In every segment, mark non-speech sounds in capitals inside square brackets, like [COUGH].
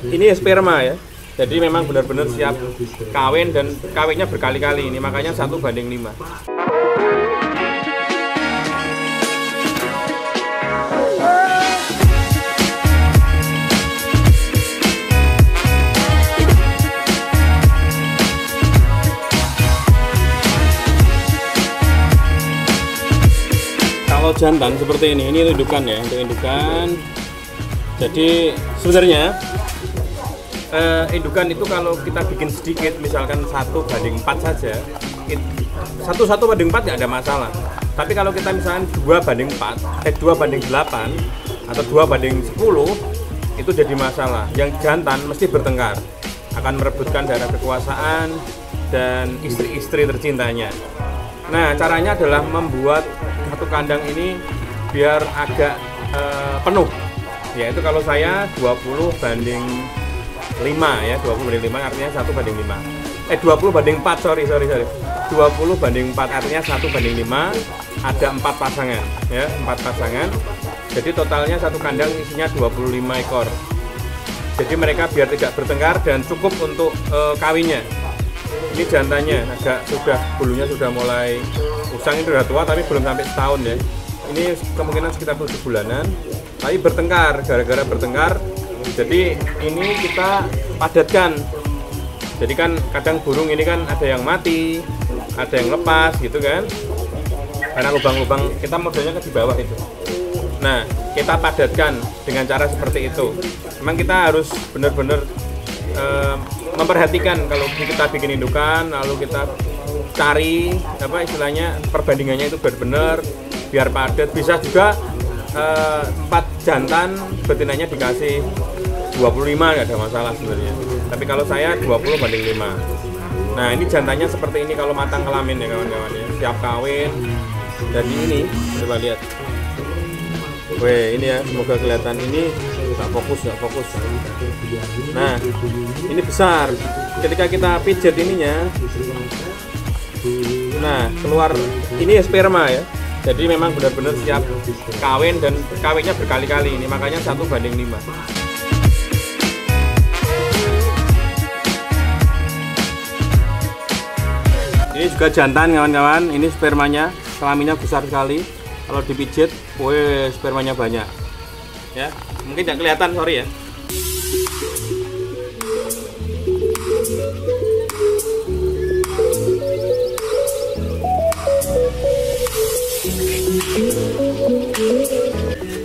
Ini sperma ya. Jadi memang benar-benar siap kawin dan kawinnya berkali-kali ini makanya satu banding lima. Kalau jantan seperti ini, ini indukan ya, untuk indukan. Jadi sebenarnya eh, indukan itu kalau kita bikin sedikit, misalkan satu banding empat saja, satu satu banding empat nggak ada masalah. Tapi kalau kita misalkan dua banding empat, eh dua banding delapan atau dua banding sepuluh, itu jadi masalah. Yang jantan mesti bertengkar, akan merebutkan darah kekuasaan dan istri-istri tercintanya. Nah, caranya adalah membuat satu kandang ini biar agak eh, penuh. Yaitu kalau saya 20 banding 5 ya, 20 banding 5 artinya 1 banding 5. Eh 20 banding 4, sorry, sorry, sorry. 20 banding 4 artinya 1 banding 5, ada 4 pasangan ya, 4 pasangan. Jadi totalnya satu kandang isinya 25 ekor. Jadi mereka biar tidak bertengkar dan cukup untuk eh, kawinnya ini jantannya agak sudah bulunya sudah mulai usang ini sudah tua tapi belum sampai setahun ya ini kemungkinan sekitar tujuh bulanan tapi bertengkar gara-gara bertengkar jadi ini kita padatkan. Jadi kan kadang burung ini kan ada yang mati ada yang lepas gitu kan. Karena lubang-lubang kita modelnya kan di bawah itu. Nah kita padatkan dengan cara seperti itu. Memang kita harus benar-benar eh, memperhatikan kalau kita bikin indukan lalu kita cari apa istilahnya perbandingannya itu benar-benar biar padat. Bisa juga eh, empat jantan betinanya dikasih 25 nggak ada masalah sebenarnya tapi kalau saya 20 banding 5 nah ini jantannya seperti ini kalau matang kelamin ya kawan-kawan ya siap kawin dan ini coba lihat Weh, ini ya, semoga kelihatan ini nggak fokus, nggak fokus. Nah, ini besar. Ketika kita pijat ininya, nah keluar ini sperma ya. Jadi memang benar-benar siap kawin dan kawinnya berkali-kali ini, makanya satu banding lima. Ini juga jantan kawan-kawan, ini spermanya, kelaminnya besar sekali. Kalau dipijit, wih spermanya banyak. Ya, mungkin tidak kelihatan, sorry ya.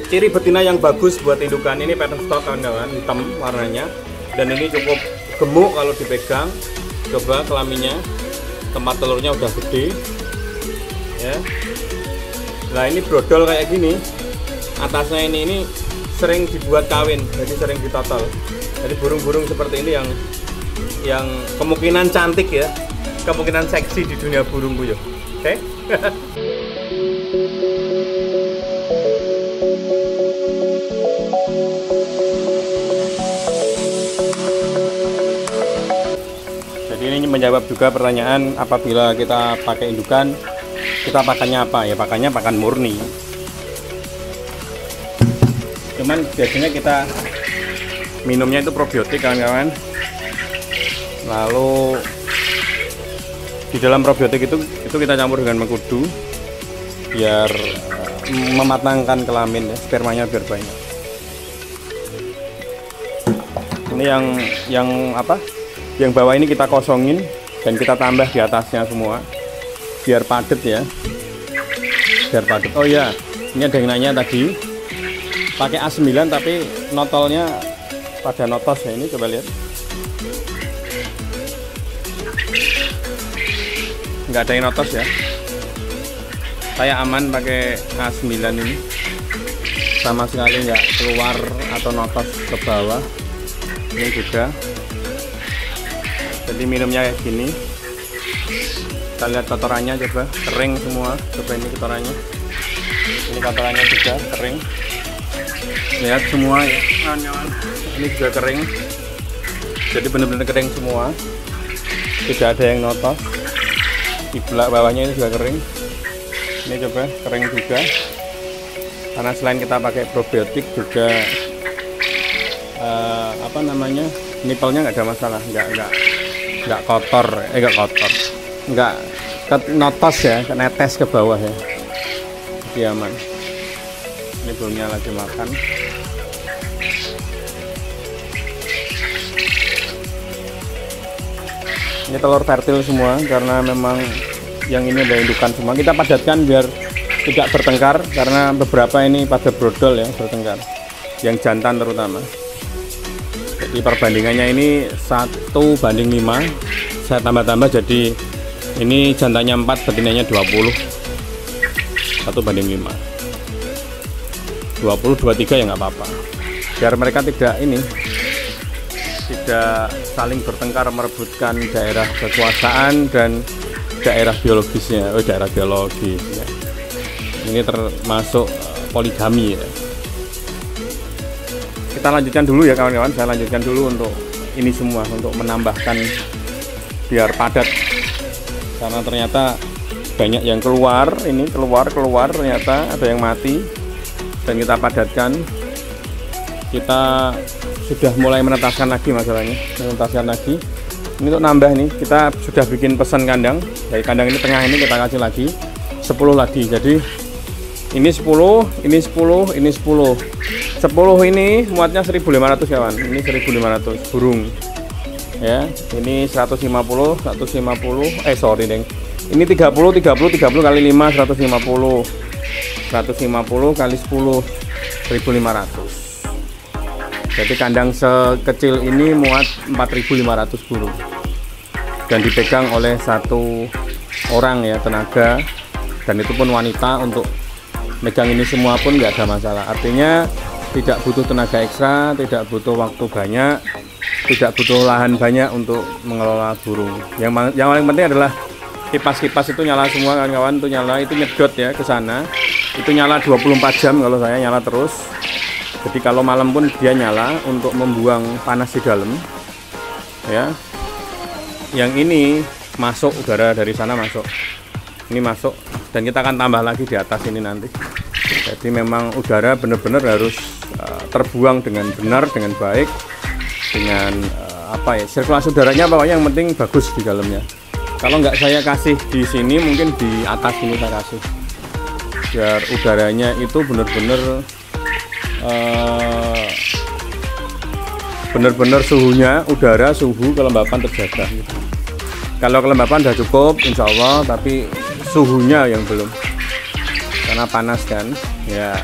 Ciri betina yang bagus buat indukan ini pattern stock kawan-kawan, hitam warnanya. Dan ini cukup gemuk kalau dipegang. Coba kelaminnya, tempat telurnya udah gede. Ya, Nah ini brodol kayak gini, atasnya ini ini sering dibuat kawin, jadi sering ditotol. Jadi burung-burung seperti ini yang yang kemungkinan cantik ya, kemungkinan seksi di dunia burung buyut. Oke? Jadi [LAUGHS] menjawab juga pertanyaan apabila kita pakai indukan kita pakannya apa? Ya pakannya pakan murni. Cuman biasanya kita minumnya itu probiotik kawan-kawan. Lalu di dalam probiotik itu itu kita campur dengan mengkudu biar eh, mematangkan kelamin ya spermanya biar banyak. Ini yang yang apa yang bawah ini kita kosongin dan kita tambah di atasnya semua. Biar padat ya. Biar padat. Oh ya ini ada yang nanya tadi. Pakai A9 tapi notolnya pada notos ya ini coba lihat. Nggak ada yang notos ya. Saya aman pakai A9 ini. Sama sekali nggak keluar atau notos ke bawah. Ini juga jadi minumnya kayak gini. Kita lihat kotorannya coba. Kering semua. Coba ini kotorannya. Ini kotorannya juga kering. Lihat semua ya. Ini juga kering. Jadi benar-benar kering semua. Tidak ada yang notos di belak bawahnya ini juga kering. Ini coba kering juga. Karena selain kita pakai probiotik juga apa apa namanya nipelnya nggak ada masalah. Nggak nggak nggak kotor eh nggak kotor. Nggak ke notos ya ke netes ke bawah ya. Jadi aman. Ini belumnya lagi makan. Ini telur fertil semua karena memang yang ini ada indukan semua. Kita padatkan biar tidak bertengkar karena beberapa ini pada brodol ya bertengkar. Yang jantan terutama jadi perbandingannya ini satu banding 5 saya tambah-tambah jadi ini jantannya 4 betinanya 20 satu banding 5 20 23 ya nggak apa-apa biar mereka tidak ini tidak saling bertengkar merebutkan daerah kekuasaan dan daerah biologisnya, oh daerah biologis ya. Ini termasuk poligami ya. Kita lanjutkan dulu ya kawan-kawan, saya lanjutkan dulu untuk ini semua untuk menambahkan biar padat. Karena ternyata banyak yang keluar ini keluar keluar ternyata ada yang mati. Dan kita padatkan. Kita sudah mulai menetaskan lagi masalahnya menetaskan lagi. Ini untuk nambah nih kita sudah bikin pesan kandang. Dari kandang ini tengah ini kita kasih lagi 10 lagi. Jadi ini 10 ini 10 ini 10 10 ini muatnya 1500 kawan ini 1500 burung. Ya ini 150 150 eh sorry deng. Ini 30 30 30 kali 5 150 150 kali 10 1500 jadi kandang sekecil ini muat 4.500 burung. Dan dipegang oleh satu orang ya tenaga. Dan itu pun wanita untuk megang ini semua pun nggak ada masalah. Artinya tidak butuh tenaga ekstra tidak butuh waktu banyak tidak butuh lahan banyak untuk mengelola burung. Yang yang paling penting adalah kipas-kipas itu nyala semua kawan-kawan. Itu nyala itu nyedot ya ke sana. Itu nyala 24 jam kalau saya nyala terus. Jadi kalau malam pun dia nyala untuk membuang panas di dalam ya. Yang ini masuk udara dari sana masuk. Ini masuk dan kita akan tambah lagi di atas ini nanti. Jadi memang udara benar-benar harus uh, terbuang dengan benar dengan baik dengan uh, apa ya sirkulasi udaranya pokoknya yang penting bagus di dalamnya. Kalau nggak saya kasih di sini mungkin di atas ini saya kasih. Biar udaranya itu benar-benar uh, benar-benar suhunya udara suhu kelembapan terjaga. Kalau kelembapan sudah cukup insya Allah tapi suhunya yang belum. Karena panas kan ya.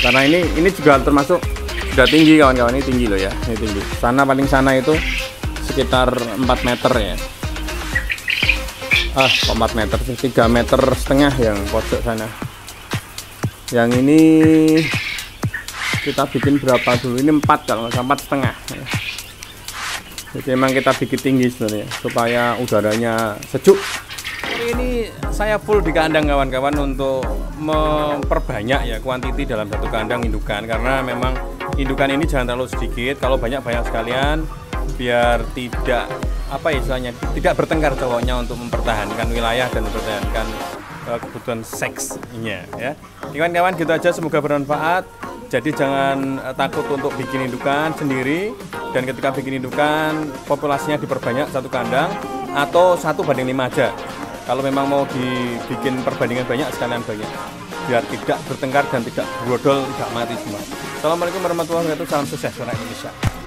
Karena ini ini juga termasuk sudah tinggi kawan-kawan. Ini tinggi loh ya ini tinggi. Sana paling sana itu sekitar 4 meter ya. Ah 4 meter 3 meter setengah yang pojok sana. Yang ini kita bikin berapa dulu? Ini empat kalau nggak empat setengah. Jadi memang kita bikin tinggi sebenarnya supaya udaranya sejuk ini saya full di kandang kawan-kawan untuk memperbanyak ya kuantiti dalam satu kandang indukan. Karena memang indukan ini jangan terlalu sedikit. Kalau banyak-banyak sekalian biar tidak apa istilahnya tidak bertengkar cowoknya untuk mempertahankan wilayah dan mempertahankan uh, kebutuhan seksnya ya. Kawan-kawan gitu aja. Semoga bermanfaat. Jadi jangan uh, takut untuk bikin indukan sendiri. Dan ketika bikin indukan populasinya diperbanyak satu kandang atau satu banding lima aja. Kalau memang mau dibikin perbandingan banyak sekalian banyak biar tidak bertengkar dan tidak brodol tidak mati semua. Assalamualaikum warahmatullahi wabarakatuh. Salam sukses untuk Indonesia.